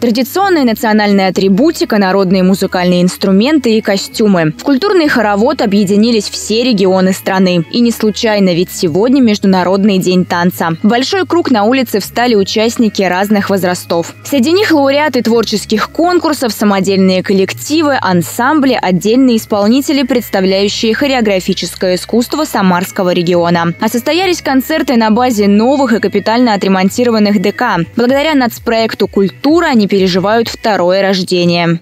Традиционная национальная атрибутика, народные музыкальные инструменты и костюмы. В культурный хоровод объединились все регионы страны. И не случайно, ведь сегодня Международный день танца. Большой круг на улице встали участники разных возрастов. Среди них лауреаты творческих конкурсов, самодельные коллективы, ансамбли, отдельные исполнители, представляющие хореографическое искусство Самарского региона. А состоялись концерты на базе новых и капитально отремонтированных ДК. Благодаря нацпроекту «Культура» они переживают второе рождение.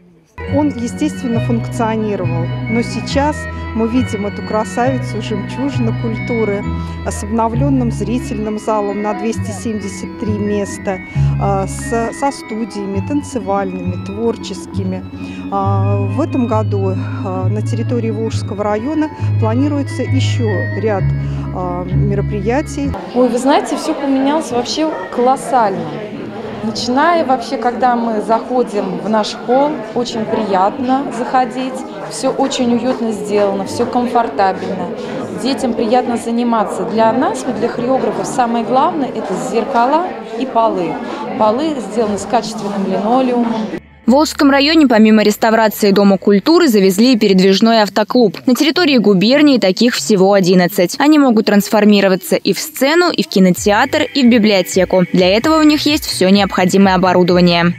Он, естественно, функционировал, но сейчас мы видим эту красавицу, жемчужину культуры с обновленным зрительным залом на 273 места, а, с, со студиями танцевальными, творческими. А, в этом году а, на территории Волжского района планируется еще ряд мероприятий. Ой, вы знаете, все поменялось вообще колоссально. Начиная вообще, когда мы заходим в наш холл, очень приятно заходить, все очень уютно сделано, все комфортабельно. Детям приятно заниматься. Для нас, для хореографов, самое главное – это зеркала и полы. Полы сделаны с качественным линолеумом, в Волжском районе помимо реставрации Дома культуры завезли передвижной автоклуб. На территории губернии таких всего 11. Они могут трансформироваться и в сцену, и в кинотеатр, и в библиотеку. Для этого у них есть все необходимое оборудование.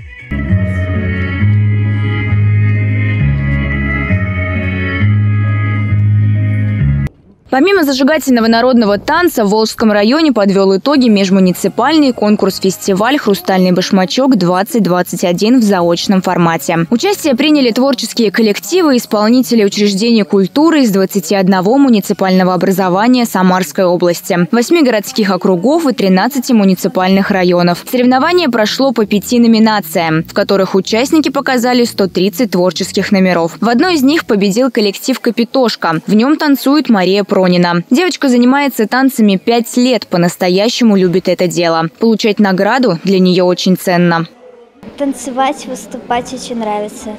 Помимо зажигательного народного танца в Волжском районе подвел итоги межмуниципальный конкурс-фестиваль «Хрустальный башмачок-2021» в заочном формате. Участие приняли творческие коллективы, исполнители учреждений культуры из 21 муниципального образования Самарской области, 8 городских округов и 13 муниципальных районов. Соревнование прошло по пяти номинациям, в которых участники показали 130 творческих номеров. В одной из них победил коллектив «Капитошка». В нем танцует Мария Про Пронина. Девочка занимается танцами пять лет, по-настоящему любит это дело. Получать награду для нее очень ценно. Танцевать, выступать очень нравится.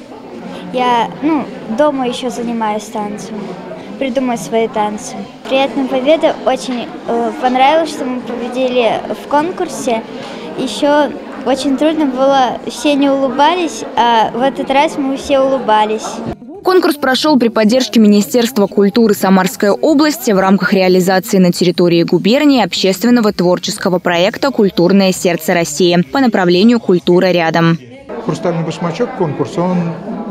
Я, ну, дома еще занимаюсь танцем, придумаю свои танцы. Приятная победа, очень э, понравилось, что мы победили в конкурсе. Еще очень трудно было, все не улыбались, а в этот раз мы все улыбались. Конкурс прошел при поддержке Министерства культуры Самарской области в рамках реализации на территории губернии общественного творческого проекта «Культурное сердце России» по направлению «Культура рядом». «Хрустальный башмачок» конкурс, он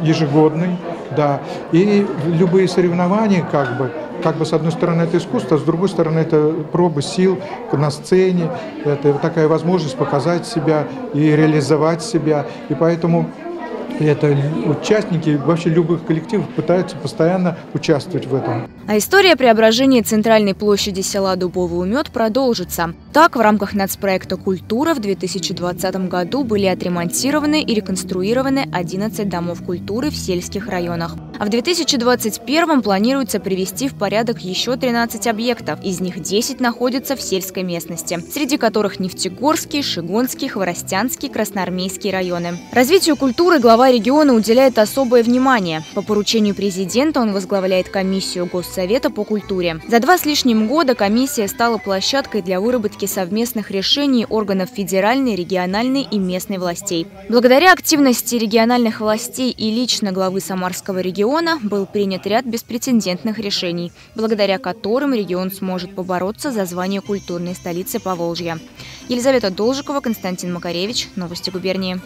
ежегодный, да, и любые соревнования как бы как бы с одной стороны это искусство, с другой стороны это проба сил на сцене, это такая возможность показать себя и реализовать себя. И поэтому это участники вообще любых коллективов пытаются постоянно участвовать в этом. А история преображения центральной площади села Дубовый Умет продолжится. Так, в рамках нацпроекта «Культура» в 2020 году были отремонтированы и реконструированы 11 домов культуры в сельских районах. А в 2021 планируется привести в порядок еще 13 объектов. Из них 10 находятся в сельской местности, среди которых Нефтегорский, Шигонский, Хворостянский, Красноармейский районы. Развитию культуры глава региона уделяет особое внимание. По поручению президента он возглавляет комиссию Госсовета по культуре. За два с лишним года комиссия стала площадкой для выработки совместных решений органов федеральной, региональной и местной властей. Благодаря активности региональных властей и лично главы Самарского региона был принят ряд беспрецедентных решений, благодаря которым регион сможет побороться за звание культурной столицы Поволжья. Елизавета Должикова, Константин Макаревич. Новости губернии.